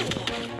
Thank you.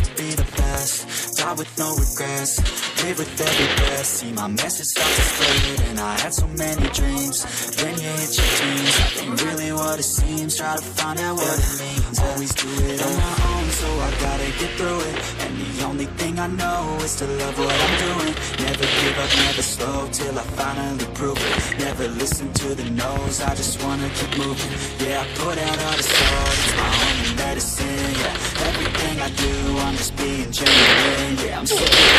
with no regrets. Live with every breath, see my message start to spread And I had so many dreams, then you hit your teens. Ain't really what it seems, try to find out what it means. Always do it on my own, so I gotta get through it. And the only thing I know is to love what I'm doing. Never give up, never slow, till I finally prove it. Never listen to the no's, I just wanna keep moving. Yeah, I put out all the soul, it's my only medicine Yeah, everything I do, I'm just being genuine I'm being